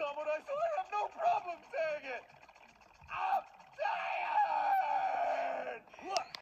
samurai, so